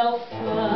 the uh, flood.